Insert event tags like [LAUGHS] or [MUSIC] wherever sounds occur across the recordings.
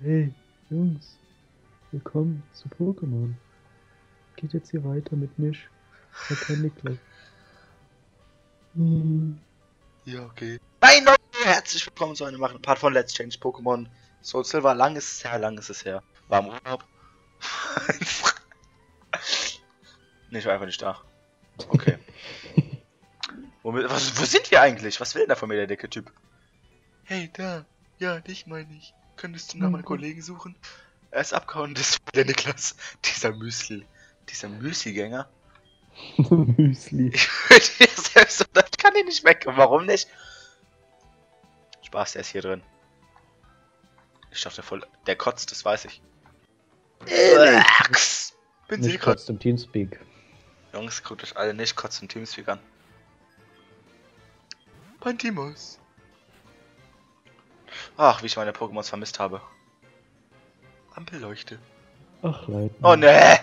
Hey, Jungs, willkommen zu Pokémon. Geht jetzt hier weiter mit Nisch. Der kein Niklas. Hm, Ja, okay. Nein, Leute, herzlich willkommen zu einem machen Part von Let's Change Pokémon Soul Silver. Lang ist es her, lang ist es her. War im Urlaub. [LAUGHS] nee, ich war einfach nicht da. Okay. [LAUGHS] Womit, was, wo sind wir eigentlich? Was will denn da von mir der dicke Typ? Hey, da. Ja, dich meine ich. Könntest du nach meinen Kollegen suchen? Er ist abgehauen, das ist der Niklas. Dieser Müsli. Dieser Müsli-Gänger. [LAUGHS] Müsli. Ich will dir selbst und ich kann ihn nicht weg. Warum nicht? Spaß, der ist hier drin. Ich dachte voll. Der kotzt, das weiß ich. Uäks. Bin Nicht kurz im Teamspeak. Jungs, guckt euch alle nicht kotzt im Teamspeak an. Pantimos. Ach, wie ich meine Pokémons vermisst habe. Ampelleuchte. Ach, leid. Oh ne!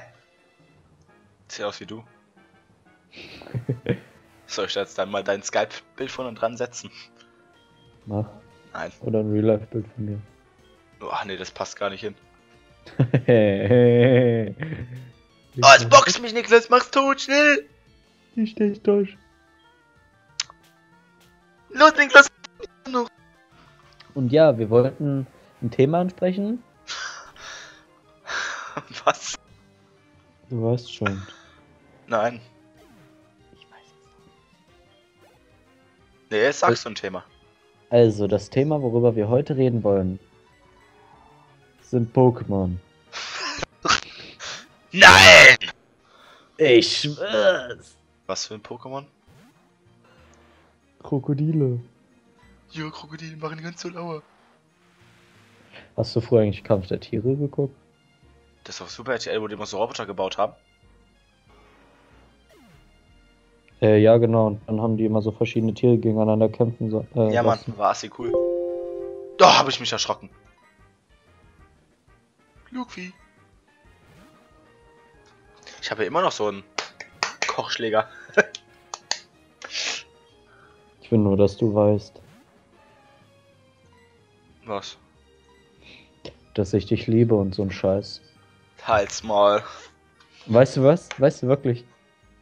Sieht aus wie du. [LAUGHS] Soll ich da jetzt dann mal dein Skype-Bild von und dran setzen? Mach. Nein. Oder ein Real-Life-Bild von mir. Ach nee, das passt gar nicht hin. [LAUGHS] Oh, jetzt boxt mich, Niklas, mach's tot, schnell! Ich stech durch. Los, Niklas! Und ja, wir wollten ein Thema ansprechen. [LAUGHS] Was? Du weißt schon. Nein. Ich weiß es. Nee, jetzt sagst du ein Thema. Also, das Thema, worüber wir heute reden wollen, sind Pokémon. [LAUGHS] Nein! Ich schwör's. Was für ein Pokémon? Krokodile. Ja, Krokodile machen ganz so lauer. Hast du früher eigentlich Kampf der Tiere geguckt? Das ist auf Super RTL, wo die immer so Roboter gebaut haben. Äh, ja, genau. Und dann haben die immer so verschiedene Tiere gegeneinander kämpfen. So, äh, ja, Mann, lassen. war assi cool. Da habe ich mich erschrocken. Luki. Ich habe ja immer noch so einen Kochschläger. Ich will nur, dass du weißt, Was? dass ich dich liebe und so ein Scheiß. Halt's mal. Weißt du was? Weißt du wirklich?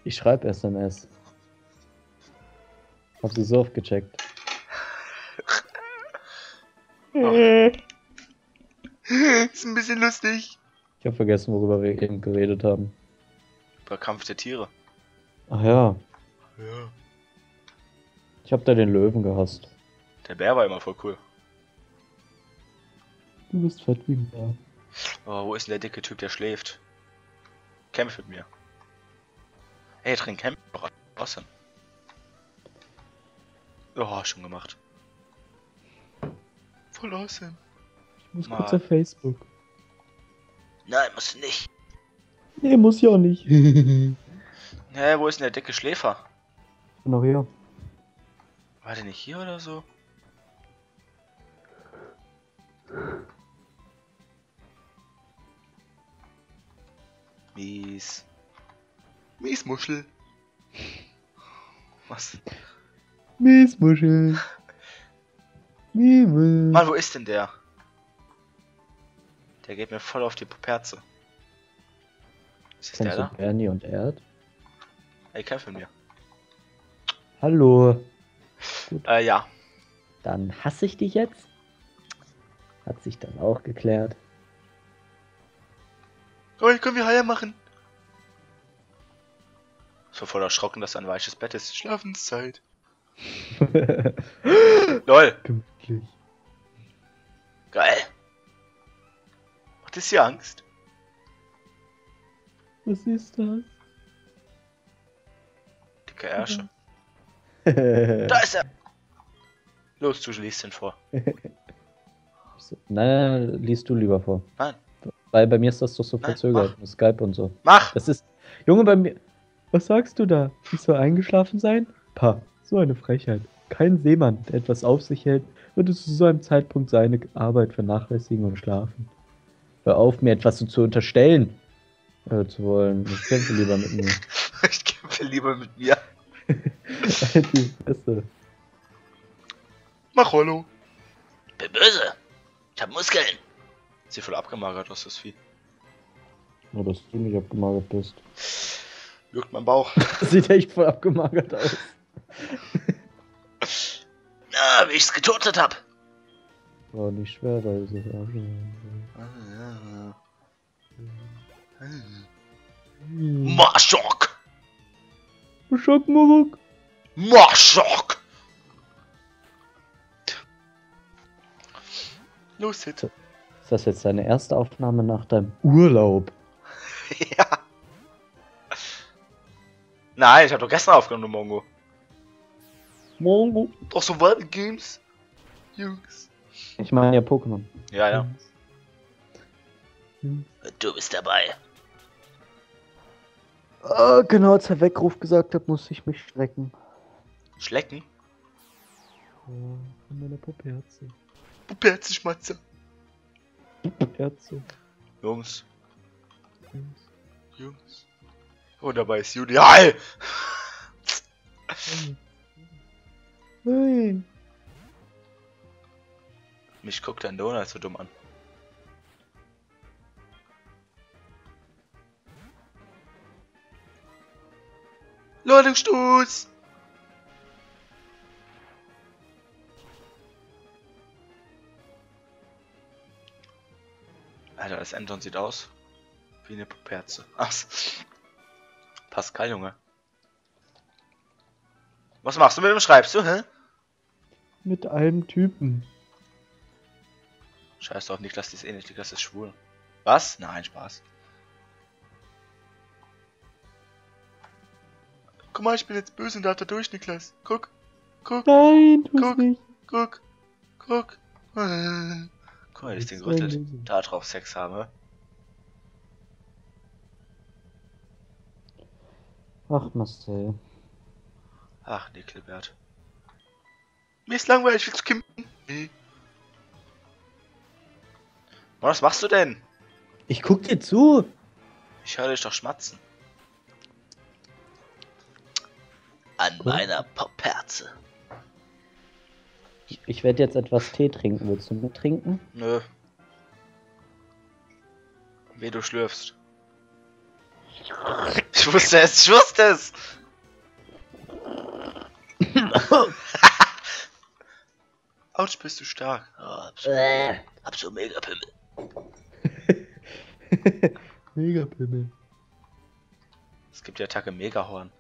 Ich schreibe SMS. Hab sie so oft gecheckt. ist ein bisschen lustig. Ich habe vergessen, worüber wir eben geredet haben. Über Kampf der Tiere. Ach ja, Ja. ich habe da den Löwen gehasst. Der Bär war immer voll cool. Du bist fett wie ein Bär. Oh, wo ist denn der dicke Typ, der schläft? Kämpf mit mir. Ey, drin kämpf doch. Was denn? Oh, schon gemacht. Voll awesome. Ich muss Mal. kurz auf Facebook. Nein, musst du nicht. Nee, muss ja auch nicht. [LAUGHS] Hä, wo ist denn der dicke Schläfer? Noch hier. War der nicht hier oder so? Mies. Miesmuschel. Was? Miesmuschel. Miemel. Mann, wo ist denn der? Der geht mir voll auf die Perze. Ist das der Kennst du da? Bernie und Erd? Ey, kämpf mit mir. Hallo. Äh, ja. Dann hasse ich dich jetzt. Hat sich dann auch geklärt. Oh, ich können wir Heier machen. Ich war voll erschrocken, dass ein weiches Bett ist. Schlafenszeit. [LAUGHS] Lol. Gemütlich. Geil. Macht das hier Angst? Was ist das? Dicke Ärsche. da [LAUGHS] [LAUGHS] Da ist er! Los, du liest ihn vor. Nein, liest du lieber vor. Nein. Weil bei mir ist das doch so Nein, verzögert. mit Skype und so. Mach! Das ist. Junge, bei mir. Was sagst du da? Ich soll eingeschlafen sein? Pah, so eine Frechheit. Kein Seemann, der etwas auf sich hält, würde zu so einem Zeitpunkt seine Arbeit vernachlässigen und schlafen. Hör auf, mir etwas so zu unterstellen. Äh, zu wollen. Ich kämpfe lieber mit mir. [LAUGHS] ich kämpfe lieber mit mir. [LAUGHS] Die Fresse. Mach Hollow. Bin böse. Ich hab Muskeln. Sieht voll abgemagert aus, das Vieh. Nur, dass du nicht abgemagert bist. Juckt mein Bauch. [LAUGHS] Das sieht echt voll abgemagert aus. [LAUGHS] Ah, wie ich's getötet hab. War nicht schwer, weil so. Hm. Marschok! Schockmuruk. Marschok! Los jetzt. Ist das jetzt deine erste Aufnahme nach deinem Urlaub? [LAUGHS] ja. Nein, ich hab doch gestern aufgenommen, Mongo. Mongo. Doch so Wild Games. Jungs. Ich meine ja Pokémon. Ja, ja. Du bist dabei. Ah, genau, als er Weckruf gesagt hat, musste ich mich strecken. Schlecken? Oh, von meiner Puppherze. Puperze Schmatzer. Herze. Jungs, Jungs. Oh, dabei ist Julia. Hi! Nein. Mich guckt dein Donald so dumm an. Ladungsstoß! Das Anton sieht aus wie eine Puperze. Ach, Pascal, Junge. Was machst du mit dem Schreibst du, hä? Mit einem Typen. Scheiß drauf, Niklas ist eh nicht, Niklas ist schwul. Was? Nein, Spaß. Guck mal, ich bin jetzt böse und da durch, Niklas. Guck, guck, Nein, tu's Guck. nicht. guck, guck. [LAUGHS] Guck mal, ich den. Lösung. Da drauf Sex habe. Ach, Marcel. Ach, Nickelbert. Mir ist langweilig, ich will zu Kim. Nee. Mann, was machst du denn? Ich guck dir zu. Ich höre dich doch schmatzen. An meiner Popperze. Ich, ich werde jetzt etwas Tee trinken. Willst du mittrinken? Nö. Wie du schlürfst. Ich wusste es, ich wusste es! [LAUGHS] Autsch, bist du stark. Oh, hab, so, hab so mega Pimmel. [LAUGHS] Mega Pimmel. Es gibt die Attacke Megahorn.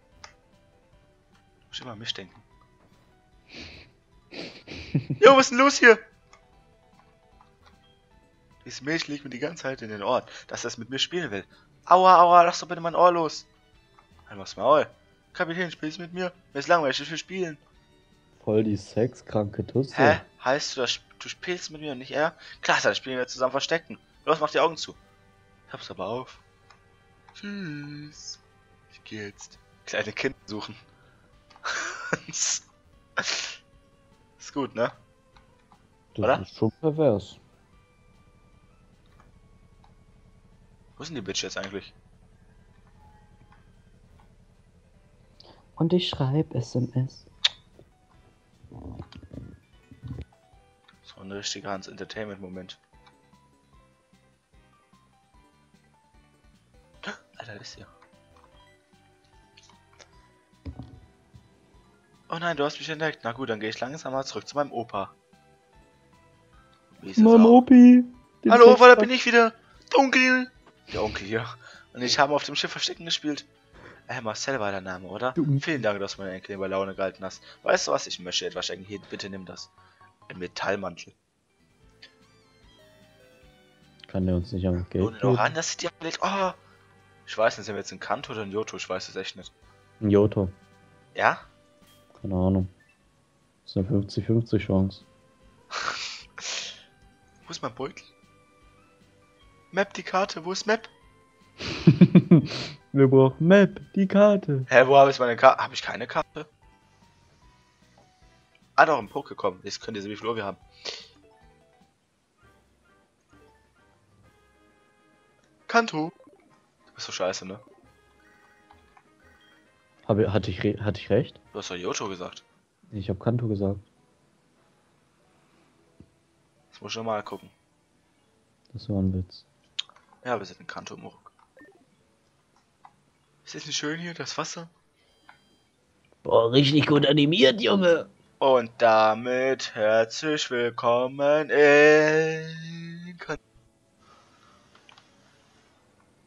Muss immer an mich denken. Jo, was ist denn los hier? Dieses Milch liegt mir die ganze Zeit in den Ohren, dass es mit mir spielen will. Aua, aua, lass doch bitte mein Ohr los. Halt mach's Maul. Kapitän, spielst mit mir? Mir ist langweilig, ich will spielen. Voll die sexkranke Tusse. Hä? Heißt du, dass du spielst mit mir und nicht er? Klasse, dann spielen wir zusammen Verstecken. Los, mach die Augen zu. Ich hab's aber auf. Tschüss. Ich geh jetzt kleine Kinder suchen. [LAUGHS] ist gut, ne? Das oder? ist schon pervers. Wo denn die Bitch jetzt eigentlich? Und ich schreibe SMS. So ein richtiger Hans Entertainment-Moment. Alter, ist hier. Oh nein, du hast mich entdeckt. Na gut, dann gehe ich langsam mal zurück zu meinem Opa. Wie ist das Mann, auch? Opi. Hallo, Opa, da bin ich wieder. Der Onkel. Der Onkel hier. Und ich habe auf dem Schiff Verstecken gespielt. Äh, Marcel war der Name, oder? Du- Vielen Dank, dass du meine Enkelin bei Laune gehalten hast. Weißt du was? Ich möchte etwas schenken. Hier, bitte nimm das. Ein Metallmantel. Kann der uns nicht einfach Geld Und in Oran, das sieht ja blöd. Oh. Ich weiß nicht, sind wir jetzt in Kanto oder in Johto? Ich weiß es echt nicht. Ein Joto. Ja? Keine Ahnung. Das ist eine 50-50 Chance. [LAUGHS] Wo ist mein Beutel? Map die Karte, wo ist Map? [LAUGHS] Wir brauchen Map, die Karte. Hä, wo habe ich meine Karte? Habe ich keine Karte? Ah, doch, im Pokécom. Jetzt könnt ihr sehen, wie viel Uhr wir haben. Kanto. Du bist so scheiße, ne? Habe, hatte, ich hatte ich recht? Du hast doch Yoto gesagt. Ich habe Kanto gesagt. Das muss ich noch mal gucken. Das war ein Witz. Ja, wir sind in Kanto Muruk. Ist das nicht schön hier, das Wasser? Boah, richtig gut animiert, Junge. Und damit herzlich willkommen in Kanto.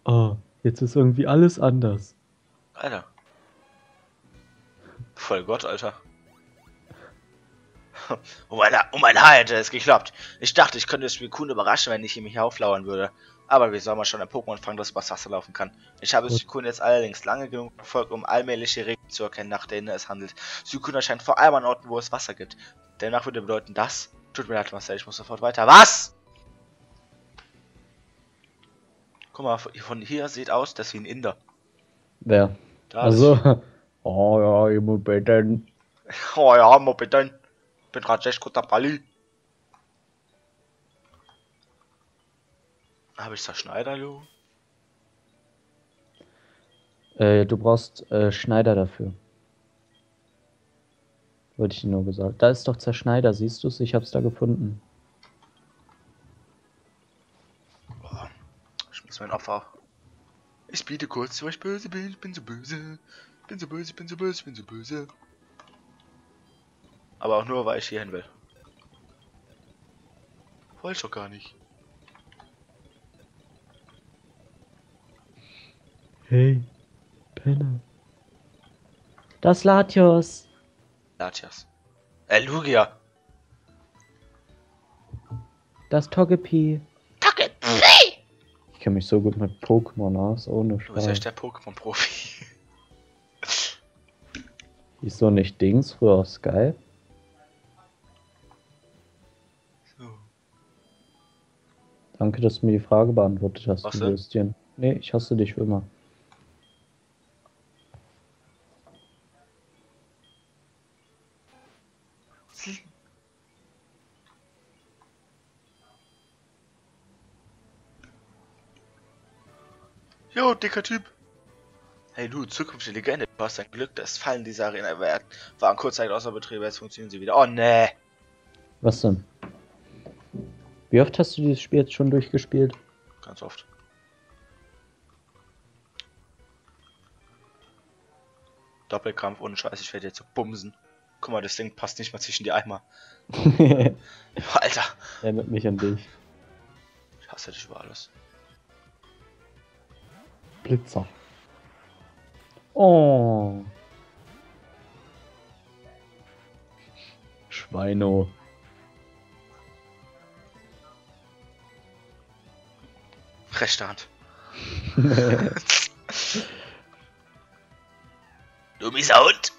Oh, jetzt ist irgendwie alles anders. Alter. Voll Gott, Alter. [LAUGHS] Um ein, um ein Haar hätte es geklappt. Ich dachte, ich könnte Suicune überraschen, wenn ich ihm hier auflauern würde. Aber wie soll man schon ein Pokémon fangen, das übers Wasser laufen kann? Ich habe Suicune jetzt allerdings lange genug verfolgt, um allmähliche Regeln zu erkennen, nach denen es handelt. Suicune erscheint vor allem an Orten, wo es Wasser gibt. Demnach würde bedeuten, das... Tut mir leid, Marcel, ich muss sofort weiter. Was? Guck mal, von hier sieht aus, dass wie ein Inder. Wer? Da Also, oh ja, ich muss beten. Oh ja, mal bitte. Bin grad echt guter Balli. Habe ich Zerschneider, du? Äh, du brauchst äh, Schneider dafür. Wollte ich dir nur gesagt. Da ist doch Zerschneider, siehst du es? Ich hab's da gefunden. Boah, ich muss mein Opfer. Ich biete kurz, weil ich böse bin, ich bin so böse. Ich bin so böse, ich bin so böse, ich bin so böse. Aber auch nur, weil ich hierhin will. Wollte ich doch gar nicht. Hey, Penner. Das Latios. Latias. Äh, Lugia. Das Togepi. Kacke. Ich kenne mich so gut mit Pokémon aus, ohne Du bist echt der Pokémon-Profi. Ist so nicht Dings früher auf Sky? So. Danke, dass du mir die Frage beantwortet hast, Was du? Würstchen. Nee, ich hasse dich für immer. Jo, dicker Typ. Hey du, zukünftige Legende, du hast ein Glück, das Fallen dieser Arena war- waren kurzzeitig außer Betrieb, jetzt funktionieren sie wieder. Oh nee. Was denn? Wie oft hast du dieses Spiel jetzt schon durchgespielt? Ganz oft. Doppelkampf ohne Scheiß, ich werde jetzt so bumsen. Guck mal, das Ding passt nicht mal zwischen die Eimer. [LAUGHS] Alter, Erinnert mich an dich. ich hasse dich über alles. Blitzer. Oh. Schweino. Rechte Hand. [LAUGHS] [LAUGHS] Du mieser Hund!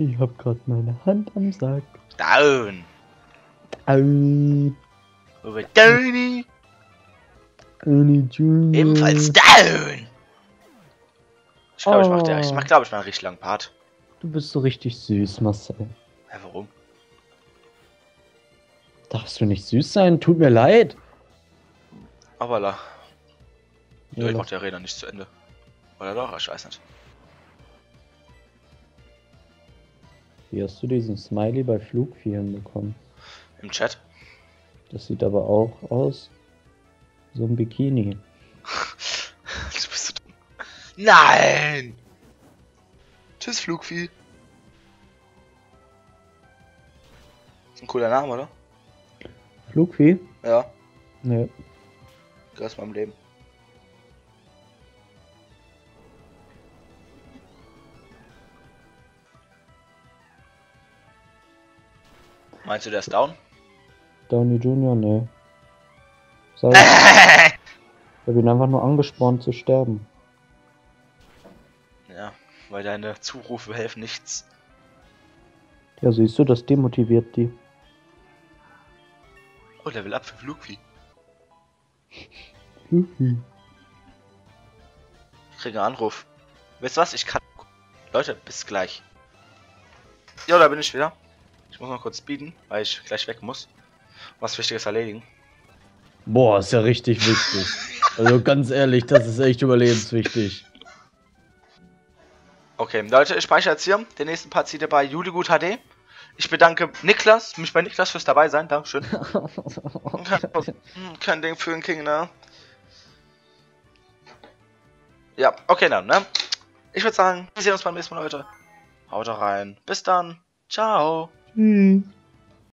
Ich hab grad meine Hand am Sack. Down! Au. Über Tony! Ernie Junior. Ebenfalls down! Ich glaube, ich mach, der, ich Oh. mach, glaub, ich mach einen richtig langen Part. Du bist so richtig süß, Marcel. Hä, warum? Darfst du nicht süß sein? Tut mir leid. Aber la. Ja, Ja, ich mach die Arena nicht zu Ende. Oder doch? Ich weiß nicht. Wie hast du diesen Smiley bei Flugvieh hinbekommen? Im Chat. Das sieht aber auch aus. So ein Bikini. [LAUGHS] Du bist so dumm. Nein! Tschüss, Flugvieh. Ist ein cooler Name, oder? Flugvieh? Ja, Ne. gehört zu meinem Leben. Meinst du, der ist down? Downey Jr., ne. Sag, ich hab ihn einfach nur angespornt zu sterben. ja, weil deine Zurufe helfen nichts. Ja, siehst du, das demotiviert die. Oh, Level up für Flugvieh. Flugvieh. Ich kriege einen Anruf. Weißt du was? Ich kann. Leute, bis gleich. Ja, da bin ich wieder. Ich muss noch kurz speeden, weil ich gleich weg muss. Was Wichtiges erledigen. Boah, ist ja richtig wichtig. Also ganz ehrlich, das ist echt überlebenswichtig. Okay, Leute, ich speichere jetzt hier. Den nächsten Part zieht ihr bei Juligut HD. Ich bedanke Niklas, mich bei Niklas fürs dabei sein. Dankeschön. Hm, [LAUGHS] Kein Ding für den King, ne? Ja, okay dann, ne? Ich würde sagen, wir sehen uns beim nächsten Mal, Leute. Haut rein. Bis dann. Ciao. Tschüss.